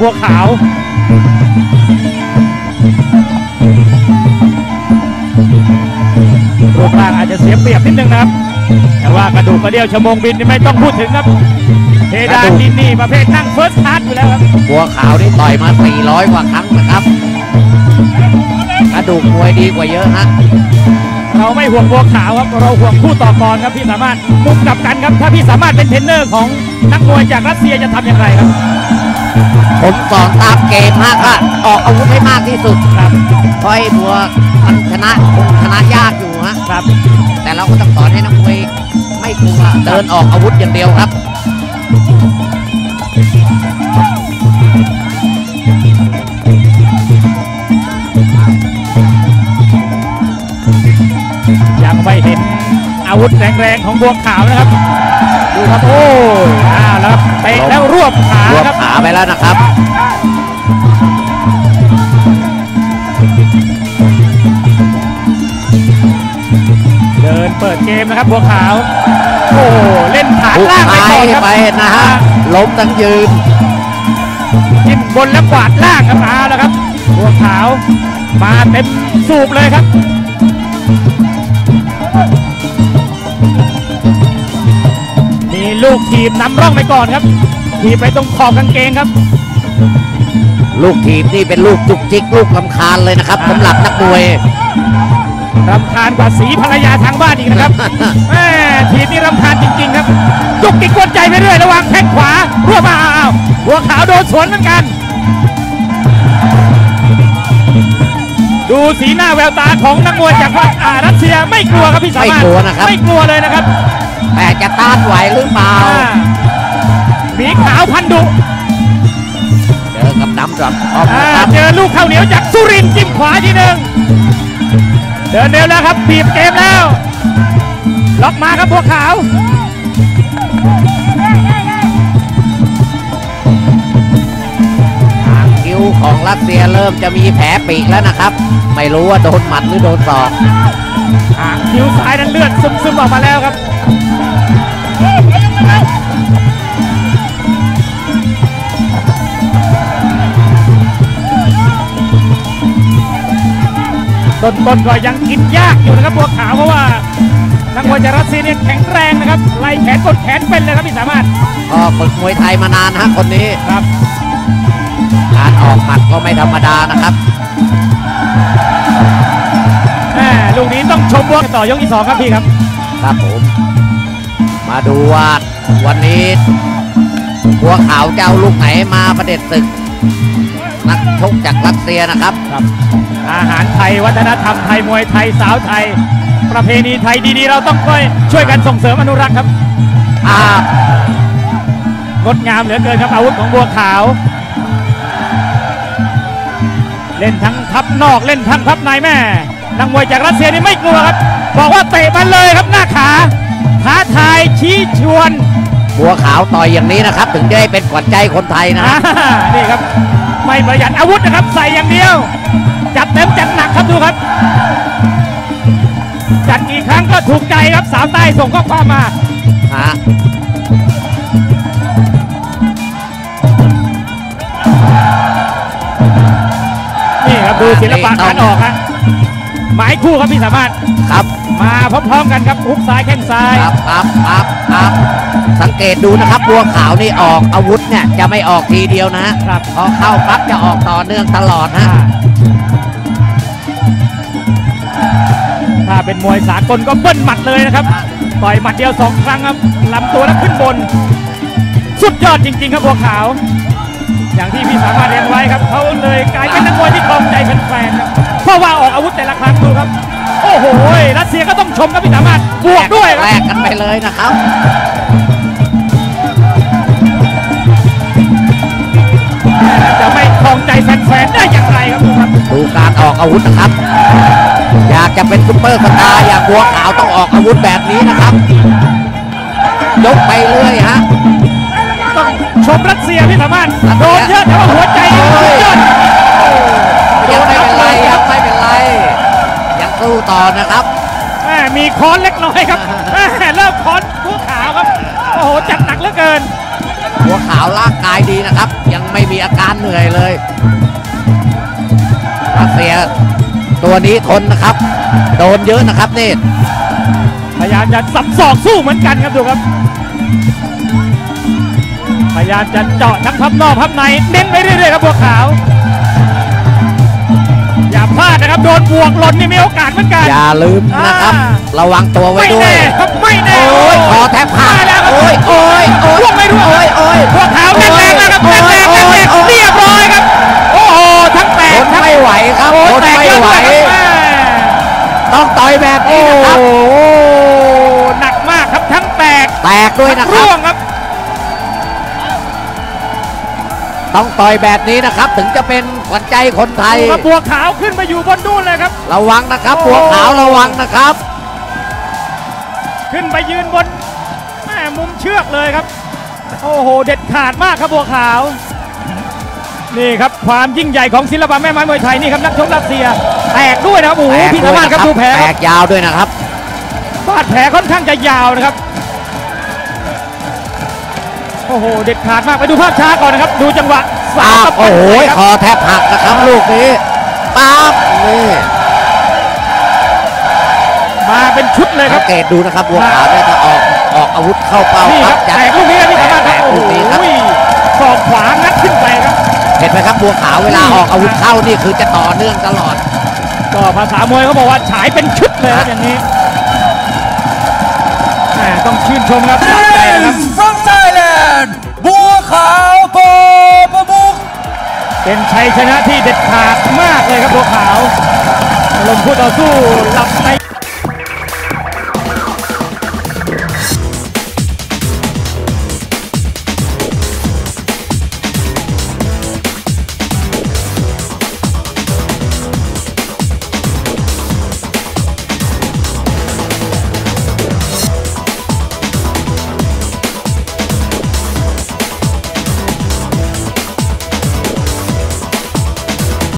บัวขาวรูปร่างอาจจะเสียเปรียบนิดนึงนะครับ แต่ว่ากระดูกกระเดี่ยวชั่วโมงบินนี่ไม่ต้องพูดถึงครับเพดานบินนี่ประเภทนั่ง first class อยู่แล้วครับบัวขาวนี่ต่อยมา 400 กว่าครั้งนะครับ กระดูกมวยดีกว่าเยอะฮะเราไม่ห่วงบัวขาวครับ เราห่วงคู่ต่อกรครับพี่สามารถมุมกลับกันครับ ถ้าพี่สามารถเป็นเทรนเนอร์ของนักมวยจากรัสเซียจะทำอย่างไรครับ ผมสอนตามเกมฮะก็ออกอาวุธให้มากที่สุดครับเพราะไอ้บัวมันชนะคงชนะยากอยู่ฮะครับ แต่เราก็ต้องสอนให้นักมวยไม่กลัวเดินออกอาวุธอย่างเดียวครับยังไม่เห็นอาวุธแรงๆของบัวขาวนะครับ ดูครับโอ้ยอ้าวแล้วครับเตะแล้วรวบขารวบครับขาไปแล้วนะครับ เดินเปิดเกมนะครับบัวขาว โอ้เล่นฐานทุกล่างไปท้าก่อนยครับไปนะฮะล้มทั้งยืนจิ้มบนแล้วกวาดล่างครับเอาแล้วครับบัวขาวมาเต็มสูบเลยครับ ลูกทีมนำร่องไปก่อนครับทีบไปตรงขอบกางเกงครับ ลูกทีมนี่เป็นลูกจุกจิกลูกลำคาญเลยนะครับสำหรับนักมวยรำคาญกว่าสีภรรยาทางบ้านอีกนะครับแม่ทีมนี้รำคาญจริง ๆ ครับจุกติกกวนใจไปเรื่อยระหวังแข้งขวารวบมาอ้าวหัวขาวโดนสวนเหมือนกัน ดูสีหน้าแววตาของนักมวยจากฝั่งอ่ารัสเซียไม่กลัวครับพี่สามารถไม่กลัวนะครับไม่กลัวเลยนะครับ แต่จะต้านไหวหรือเปล่าอ่าหมีขาวพันดุเจอกับดำดำออมอ่านะครับเจอลูกข้าวเหนียวจากสุรินทร์จิ้มขวาทีหนึ่งเดินเร็วแล้วครับบีบเกมแล้ว ล็อกมาครับบัวขาวหางคิ้วของรัสเซียเริ่มจะมีแผลปีกแล้วนะครับ ไม่รู้ว่าโดนหมัดหรือโดนศอกหางคิ้วซ้ายนั้นเลือดซึมๆออกมาแล้วครับ ต้นๆก็ยังกินยากอยู่นะครับบัวขาวเพราะว่านักมวยจากรัสเซียเนี่ยแข็งแรงนะครับไล่แขนกดแขนเป็นเลยครับพี่สามารถก็ฝึกมวยไทยมานานฮะคนนี้ครับการออกหมัดก็ไม่ธรรมดานะครับแม่ลูกนี้ต้องชมบัวต่อยกที่สองครับพี่ครับครับผม มาดูว่าวันนี้บัวขาวจะเอาลูกไหนมาประเด็จศึก นักชกจากรัสเซียนะครับ ครับ อาหารไทยวัฒนธรรมไทยมวยไทยสาวไทย ประเพณีไทยดีๆ เราต้องช่วยช่วยกันส่งเสริมอนุรักษ์ครับอ่างดงามเหลือเกินครับอาวุธของบัวขาว เล่นทั้งพับนอกเล่นทั้งพับในแม่นักมวยจากรัสเซียนี่ไม่กลัวครับ บอกว่าเตะมันเลยครับหน้าขา ท้าทายชี้ชวนบัวขาวต่อยอย่างนี้นะครับ ถึงจะได้เป็นขวัญใจคนไทยนะอ่านี่ครับ ไม่ประหยัดอาวุธนะครับ ใส่อย่างเดียว จัดเต็มจัดหนักครับดูครับ จัดกี่ครั้งก็ถูกใจครับสาวใต้ส่งข้อความมา ฮะนี่ครับดูศิลปะการออกฮะ หมายคู่ครับพี่สามารถครับมาพร้อมๆกันครับฮุกซ้ายแข้งซ้ายครับครับครับครับสังเกตดูนะครับบัวขาวนี่ออกอาวุธเนี่ยจะไม่ออกทีเดียวนะฮะครับพอเข้าปั๊บจะออกต่อเนื่องตลอดฮะอ่าถ้าเป็นมวยสากลก็เบิ้ลหมัดเลยนะครับต่อยหมัดเดียวสองครั้งครับลำตัวแล้วขึ้นบน สุดยอดจริง ๆ ครับบัวขาว อย่างที่พี่สามารถเรียนไว้ครับเขาเลยกลายเป็นนักมวยที่ครองใจแฟนๆครับเพราะว่าออกอาวุธแต่ละครั้งดูครับ โอ้โหรัสเซียก็ต้องชมครับพี่สามารถบวกด้วยคแลรับกกันไปเลยนะครับจะไม่ครองใจแฟนๆได้อย่างไรครับดูครับดูการออกอาวุธนะครับ อยากจะเป็นซุปเปอร์สตาร์อย่างบัวขาวต้องออกอาวุธแบบนี้นะครับยกไปเรื่อยฮะ แต่ว่าหัวใจนี่สุดยอดยังไม่เป็นไรยังไม่เป็นไร ยังสู้ต่อนะครับแม่มีค้อนเล็กน้อยครับแม่เริ่มค้อนผู้ขาวครับ โอ้โหจัดหนักเหลือเกินบัวขาวร่างกายดีนะครับ ยังไม่มีอาการเหนื่อยเลยรัสเซียตัวนี้ทนนะครับ โดนเยอะนะครับนี่พยายามจะสับศอกสู้เหมือนกันครับดูครับ พยายามจะเจาะทั้งพับนอกพับในเน้นไปเรื่อยๆครับบัวขาว อย่าพลาดนะครับ โดนบวกหล่นนี่มีโอกาสเหมือนกัน อย่าลืมนะครับอ่าระวังตัวไว้ไม่ด้วย แน่ครับไม่แน่ โอ้ยคอแทบหักมาแล้วครับโอ้ยโอ้ยโอ้ยร่วงไม่ร่วง โอ้ยโอ้ยบัวขาวแรงๆนะครับแรงๆแรงๆโอ้ยโอ้ยเรียบร้อยครับ โอ้โหทั้งแตทกนทั้งไม่ไหวครับโอ้ทนแตกไม่เยอะไหวมากครับแม่ต้องต่อยแบบโอ้นี้นะครับ โหหนักมากครับทั้งแตก แตกด้วยนะ ต้องต่อยแบบนี้นะครับถึงจะเป็นขวัญใจคนไทยดูครับบัวขาวขึ้นไปอยู่บนนู่นเลยครับ ระวังนะครับโอ้บัวขาวระวังนะครับ ขึ้นไปยืนบนแม่มุมเชือกเลยครับ โอ้โหเด็ดขาดมากครับบัวขาว นี่ครับความยิ่งใหญ่ของศิลปะแม่ไม้มวยไทยนี่ครับนักชกรัสเซียแตกด้วยนะครับโอ้โหแตกพี่สามารถครับดูแผลแตครับกยาวด้วยนะครับบาดแผลค่อนข้างจะยาวนะครับ โอ้โหเด็ดขาดมากไปดูภาพช้าก่อนนะครับ ดูจังหวะสาปาดบโอ้โหครับคอแทบหักนะครับลูกนี้ป๊าบนี่มาเป็นชุดเลยคสัรังบเกตดูนะครับบัวขาวเนี่ยถ้าออกออกอาวุธเข้าเป้านี่ครับยัดแตกลูกนี้ครับพี่สามารถคแตรับกโอ้ลูโหกนี้ครับศอกขวางัดขึ้นไปครับเห็นไหมครับบัวขาวเวลาออกอาวุธเข้านี่คือจะต่อเนื่องตลอด ก็ภาษามวยเขาบอกว่าฉายเป็นชุดเลยครับอย่างนี้แหมต้องชื่นชมครับจากใจนะครับ ขาวเปประมุกเป็นชัยชนะที่เด็ดขาดมากเลยครับบัวขาวอารมณ์คู่ต่อสู้หลับใน